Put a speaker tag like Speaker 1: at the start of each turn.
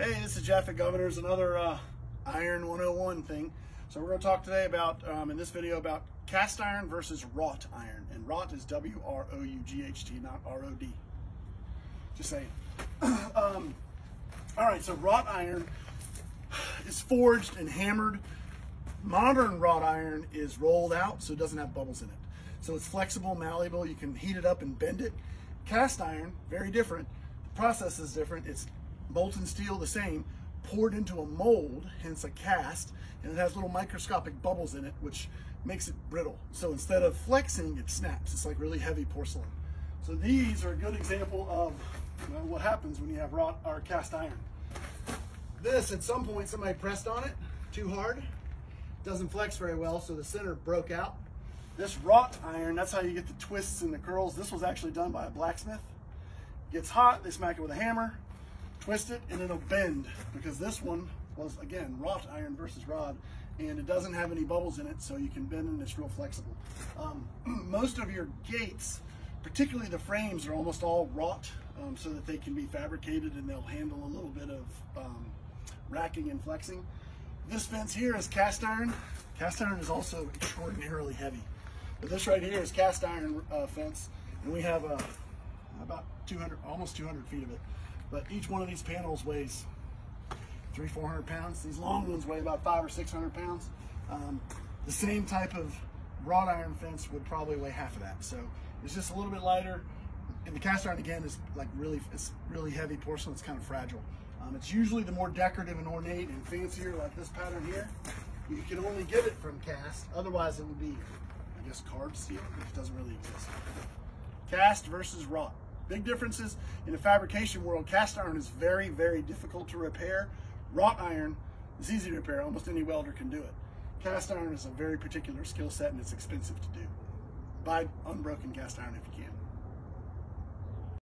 Speaker 1: Hey, this is Jeff at Governor's, another uh, Iron 101 thing. So we're going to talk today about, um, in this video, about cast iron versus wrought iron. And wrought is W-R-O-U-G-H-T, not R-O-D. Just saying. um, all right, so wrought iron is forged and hammered. Modern wrought iron is rolled out, so it doesn't have bubbles in it. So it's flexible, malleable. You can heat it up and bend it. Cast iron, very different. The process is different. It's molten steel the same, poured into a mold, hence a cast, and it has little microscopic bubbles in it, which makes it brittle. So instead of flexing, it snaps. It's like really heavy porcelain. So these are a good example of what happens when you have wrought or cast iron. This, at some point, somebody pressed on it too hard. Doesn't flex very well, so the center broke out. This wrought iron, that's how you get the twists and the curls. This was actually done by a blacksmith. Gets hot, they smack it with a hammer, twist it, and it'll bend because this one was, again, wrought iron versus rod, and it doesn't have any bubbles in it, so you can bend and it's real flexible. Um, most of your gates, particularly the frames, are almost all wrought um, so that they can be fabricated and they'll handle a little bit of um, racking and flexing. This fence here is cast iron. Cast iron is also extraordinarily heavy. But this right here is cast iron uh, fence, and we have uh, about 200, almost 200 feet of it. But each one of these panels weighs three, 400 pounds. These long ones weigh about five or 600 pounds. Um, the same type of wrought iron fence would probably weigh half of that. So it's just a little bit lighter. And the cast iron again is like really, it's really heavy porcelain. It's kind of fragile. Um, it's usually the more decorative and ornate and fancier, like this pattern here. You can only get it from cast. Otherwise, it would be I guess carved steel, which doesn't really exist. Cast versus wrought. Big differences in the fabrication world. Cast iron is very, very difficult to repair. Wrought iron is easy to repair. Almost any welder can do it. Cast iron is a very particular skill set and it's expensive to do. Buy unbroken cast iron if you can.